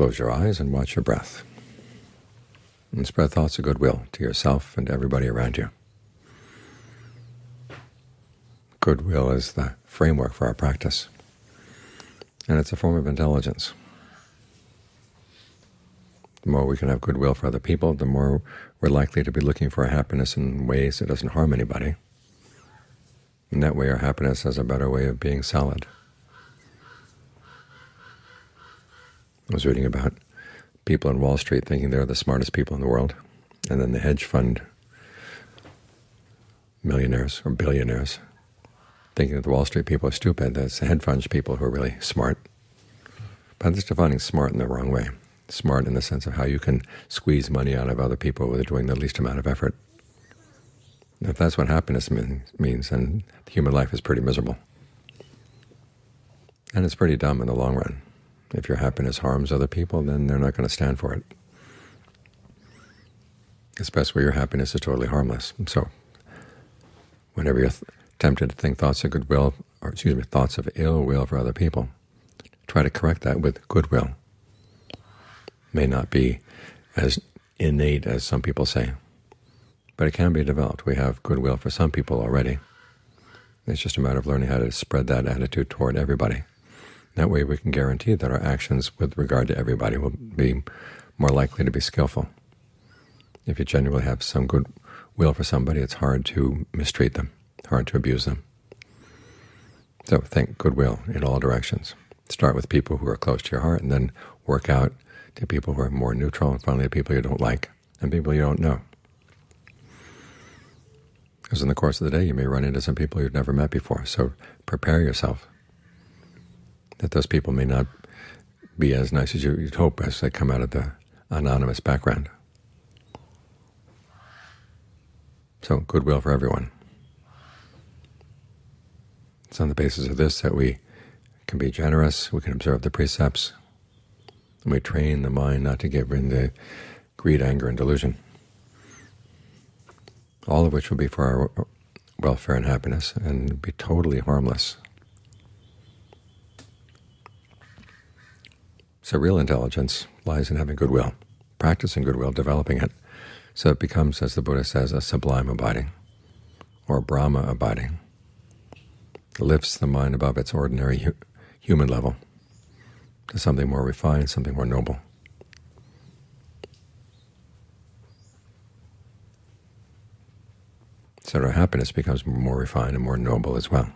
Close your eyes and watch your breath. And spread thoughts of goodwill to yourself and everybody around you. Goodwill is the framework for our practice, and it's a form of intelligence. The more we can have goodwill for other people, the more we're likely to be looking for happiness in ways that doesn't harm anybody. In that way, our happiness has a better way of being solid. I was reading about people on Wall Street thinking they're the smartest people in the world, and then the hedge fund millionaires or billionaires thinking that the Wall Street people are stupid. That's the hedge fund people who are really smart. But it's defining smart in the wrong way smart in the sense of how you can squeeze money out of other people without doing the least amount of effort. If that's what happiness means, then human life is pretty miserable. And it's pretty dumb in the long run. If your happiness harms other people, then they're not going to stand for it. It's best where your happiness is totally harmless. So whenever you're tempted to think thoughts of goodwill, or excuse me, thoughts of ill will for other people, try to correct that with goodwill may not be as innate as some people say, but it can be developed. We have goodwill for some people already. It's just a matter of learning how to spread that attitude toward everybody. That way we can guarantee that our actions with regard to everybody will be more likely to be skillful. If you genuinely have some good will for somebody, it's hard to mistreat them, hard to abuse them. So think goodwill in all directions. Start with people who are close to your heart, and then work out to people who are more neutral, and finally to people you don't like, and people you don't know. Because in the course of the day you may run into some people you've never met before, so prepare yourself that those people may not be as nice as you'd hope as they come out of the anonymous background. So goodwill for everyone. It's on the basis of this that we can be generous, we can observe the precepts, and we train the mind not to give in to greed, anger, and delusion, all of which will be for our welfare and happiness and be totally harmless. So real intelligence lies in having goodwill, practicing goodwill, developing it, so it becomes, as the Buddha says, a sublime abiding, or Brahma abiding. It lifts the mind above its ordinary hu human level to something more refined, something more noble. So our happiness becomes more refined and more noble as well.